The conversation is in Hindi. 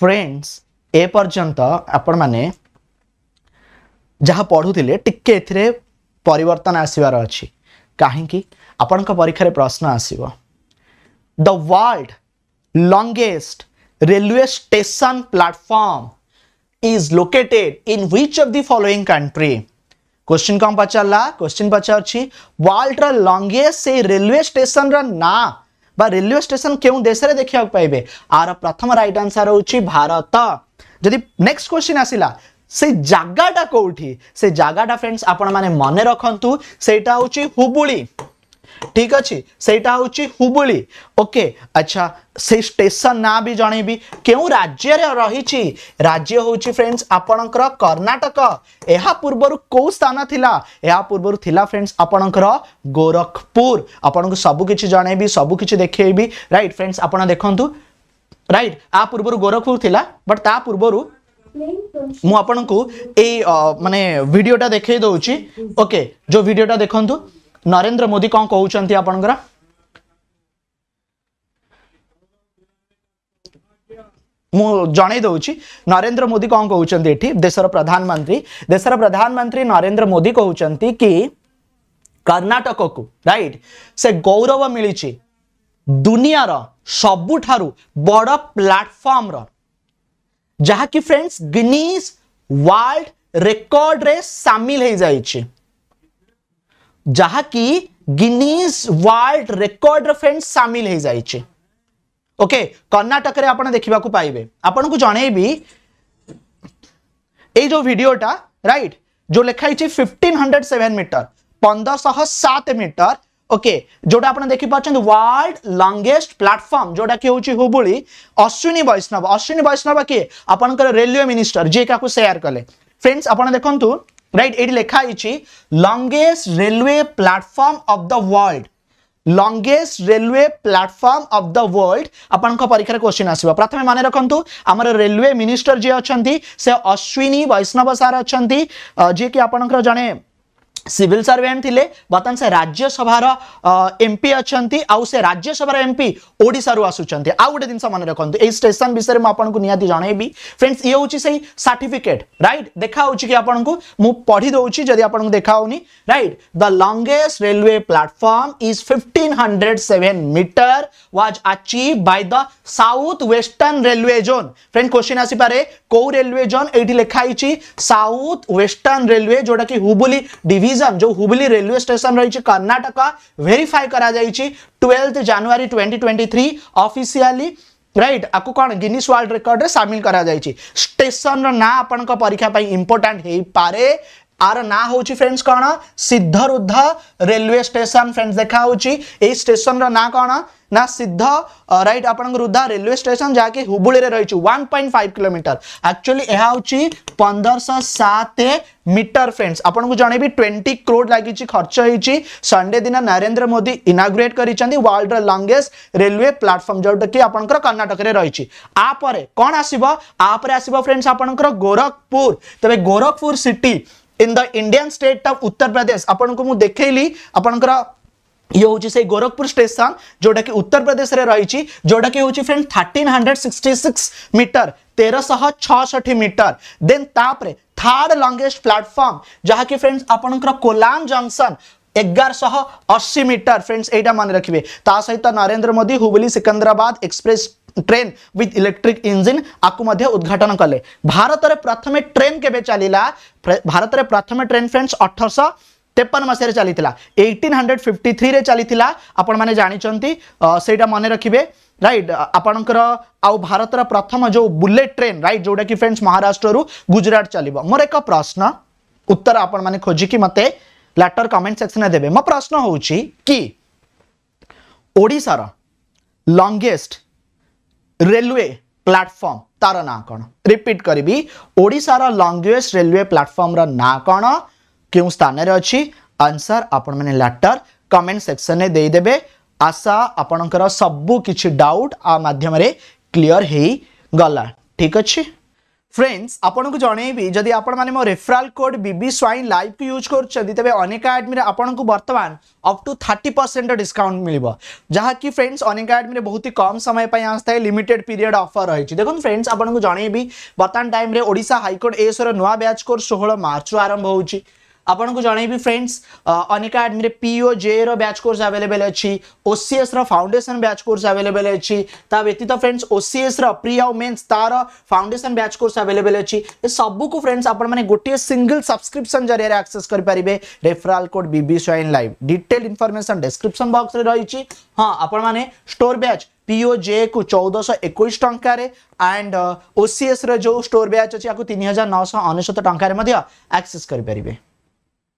फ्रेंड्स ए पर्यंत आपण माने जहाँ पढ़ुले एथिरे परिवर्तन आसबार अच्छी कहीं आपण परीक्षा प्रश्न आसव the world longest railway station platform is located in which of the following country? Question कौन पचारा क्वेश्चन पचार वर्ल्ड लंगेस्ट से रेलवे स्टेशन ना बा रेलवे स्टेशन क्यों देश में देखा पाइबे आर प्रथम राइट आंसर हूँ भारत जदि नेक्स्ट क्वेश्चन आसला से जगाटा कौटी से जगाटा फ्रेंड्स आपण मैंने मन रखु ঠিক ଅଛି ସେଇଟା ହେଉଛି ହୁବୁଳି ଓକେ ଆଚ୍ଛା ସେଇ ଷ୍ଟେସନ୍ ନାଁ ବି ଜଣେଇବି କେଉଁ ରାଜ୍ୟରେ ରହିଛି ରାଜ୍ୟ ହେଉଛି ଫ୍ରେଣ୍ଡସ୍ ଆପଣଙ୍କର କର୍ଣ୍ଣାଟକ ଏହା ପୂର୍ବରୁ କେଉଁ ସ୍ଥାନ ଥିଲା ଏହା ପୂର୍ବରୁ ଥିଲା ଫ୍ରେଣ୍ଡସ୍ ଆପଣଙ୍କର ଗୋରଖପୁର ଆପଣଙ୍କୁ ସବୁକିଛି ଜଣେଇବି ସବୁକିଛି ଦେଖେଇବି ରାଇଟ୍ ଫ୍ରେଣ୍ଡସ୍ ଆପଣ ଦେଖନ୍ତୁ ରାଇଟ୍ ଆ ପୂର୍ବରୁ ଗୋରଖପୁର ଥିଲା ବଟ୍ ତା ପୂର୍ବରୁ ମୁଁ ଆପଣଙ୍କୁ ଏଇ ମାନେ ଭିଡ଼ିଓଟା ଦେଖେଇ ଦେଉଛି ଓକେ ଯେଉଁ ଭିଡ଼ିଓଟା ଦେଖନ୍ତୁ ନରେନ୍ଦ୍ର ମୋଦି କ'ଣ କହୁଛନ୍ତି ଆପଣଙ୍କର ମୁଁ ଜଣେଇ ଦେଉଛି ନରେନ୍ଦ୍ର ମୋଦି କ'ଣ କହୁଛନ୍ତି ଏଠି ଦେଶର ପ୍ରଧାନମନ୍ତ୍ରୀ ଦେଶର ପ୍ରଧାନମନ୍ତ୍ରୀ ନରେନ୍ଦ୍ର ମୋଦି କହୁଛନ୍ତି କି କର୍ଣ୍ଣାଟକକୁ ରାଇଟ୍ ସେ ଗୌରବ ମିଳିଛି ଦୁନିଆର ସବୁଠାରୁ ବଡ଼ ପ୍ଲାଟଫର୍ମର ଯାହାକି ଫ୍ରେଣ୍ଡସ୍ ଗିନିଜ୍ ୱାର୍ଲଡ ରେକର୍ଡରେ ସାମିଲ ହେଇଯାଇଛି ଯାହାକି ଗିନିଜ୍ ୱାର୍ଲଡ ରେକର୍ଡର ଫ୍ରେଣ୍ଡ ସାମିଲ ହେଇଯାଇଛି ଓକେ କର୍ଣ୍ଣାଟକରେ ଆପଣ ଦେଖିବାକୁ ପାଇବେ ଆପଣଙ୍କୁ ଜଣେଇବି ଏଇ ଯୋଉ ଭିଡିଓଟା ରାଇଟ୍ ଯୋଉ ଲେଖା ହେଇଛି ଫିଫ୍ଟିନ୍ ହଣ୍ଡ୍ରେଡ୍ ସେଭେନ୍ ମିଟର ପନ୍ଦରଶହ ସାତ ମିଟର ଓକେ ଯୋଉଟା ଆପଣ ଦେଖିପାରୁଛନ୍ତି ୱାର୍ଲଡ ଲଙ୍ଗେଷ୍ଟ ପ୍ଲାଟଫର୍ମ ଯୋଉଟା କି ହେଉଛି ହୁବୁଳି ଅଶ୍ୱିନୀ ବୈଷ୍ଣବ ଅଶ୍ୱିନୀ ବୈଷ୍ଣବ କିଏ ଆପଣଙ୍କର ରେଲୱେ ମିନିଷ୍ଟର ଯିଏ କାହାକୁ ସେୟାର କଲେ ଫ୍ରେଣ୍ଡସ୍ ଆପଣ ଦେଖନ୍ତୁ রাইট এটি লেখা হয়েছি longest railway platform of the world longest railway platform of the world আপনার পরীক্ষার কোশ্চিন আসবে প্রথমে মনে রাখতু আমার রেলওয়ে মিনিষ্টর যে অনেক সে অশ্বিনী বৈষ্ণব সার অনেক যে কি আপনার জনে सिविल सर्वेन्ट थे बर्तमान से राज्यसभार एमपी अच्छा आउ से राज्यसभार एमपी ओडार आसुच्च आउ गोटे जिन मन रखु ये स्टेशन विषय मुझे निहती जनइबी फ्रेंड्स ये हूँ से सर्टिफिकेट रईट देखा कि आपको मुझे पढ़ी दूसरी जदि आपको देखा right the longest railway platform is fifteen hundred seven metre was achieve by the south western railway zone friend question आसपे कौ रेलवे जोन ये लिखाई साउथ वेस्टर्न रेलवे जोटा कि हुबुली डिविजन डिवीज़न जो हुबली रेलवे स्टेशन रही कर्णाटक भेरीफाई करा twelfth January twenty twenty three officially right आपको कौन गिनिस वर्ल्ड रिकॉर्ड रे शामिल करा स्टेशन ना आपण परीक्षा इंपोर्टाट हो पारे आर ना हूँ फ्रेंड्स कौन सिद्धरुद्ध रेलवे स्टेशन फ्रेंड्स देखा स्टेशन ना कौन ना सिद्ध रईट आपण रुद्धा रेलवे स्टेशन जहाँकि हुबुड़ी रही one point five kilometre. Actually यह हूँ पंदरश सात मीटर फ्रेंड्स आपको जनइबी ट्वेंटी क्रोड लगी खर्च होती संडे दिन नरेंद्र मोदी इनाग्रेट कर वर्ल्ड लंगेस्ट रेलवे प्लाटफर्म जोटा कि आपंकर कर्णाटक रही कौन आसब? आपर आसब फ्रेंड्स आपंकर गोरखपुर। तेज Gorakhpur city in the Indian state of Uttar Pradesh आपको मुझे देखली आपंकर ये हूँ से गोरखपुर स्टेशन जोटा कि उत्तर प्रदेश में रही जोटा कि हूँ friend thirteen hundred sixty six metre तेरशह छठी मीटर देन तापरे थर्ड लंगेस्ट प्लाटफर्म जहाँ कि फ्रेंड्स आपंकर कोलाम जंक्शन एगारशह अशी मीटर फ्रेंड्स यहाँ मन रखिए सहित Narendra Modi, Hubli, Secunderabad express train with electric engine आपको उद्घाटन कले। भारत में प्रथम ट्रेन के भारत में प्रथम ट्रेन फ्रेंड्स, अठरश तेपन मसीह चली हंड्रेड फिफ्टी थ्री चली आपण मैंने जानते से मन रखिए राइट आपणकर, आउ भारत प्रथम जो बुलेट ट्रेन, राइट जोटा कि फ्रेंड्स महाराष्ट्र रु गुजरात चलो मोर एक प्रश्न, उत्तर आपण मैंने मत लेटर कमेंट सेक्शन में देवे मो प्रश्न हूँ कि लंगेस्ट रेलवे प्लाटफर्म तार ना कौन रिपीट करी ओडार लंगेस्ट रेलवे प्लाटफर्म ना कौन क्यों स्थान अच्छी आंसर आपटर कमेंट सेक्शन में देदेवे आशा आपणकर सबू कि डाउट आ मध्यम क्लीयर हो फ्रेंड्स आपन को जनइबी जदि माने मो रेफरल कोड बीबी स्वाइन लाइव को यूज़ करछथि तबे अनेक एडमी रे आपन को वर्तमान अप टू 30% डिस्काउंट मिलिबो जहाँकि फ्रेंड्स अनेक एडमी बहुत ही कम समय पय आस्ता है लिमिटेड पीरियड अफर रही देखो फ्रेंड्स आपन मार्च जनइबी वर्तमान टाइम रे ओडिसा हाईकोर्ट एस रो नुवा बैच कोर्स 16 मार्च रो आरंभ होउची आपको जनइबी फ्रेंड्स अनेका आडमी पीओ जे रैच कोर्स आवेलेबल अच्छी OCS foundation batch course available अच्छी व्यतीत फ्रेंड्स ओसीएस प्री आउ मेन्स तार फाउंडेशन बैच कोर्स आवेलेबल अच्छी सबको फ्रेंड्स आपने गोटे सिंगल सब्सक्रिप्शन ज़रिए आक्सेस करेंगे रेफराल कोड बीबी स्वाइन लाइव डिटेल इनफर्मेशन डिस्क्रिप्शन बॉक्स रे रही हाँ आपण स्टोर बैच पीओ जे को चौदह एक टकर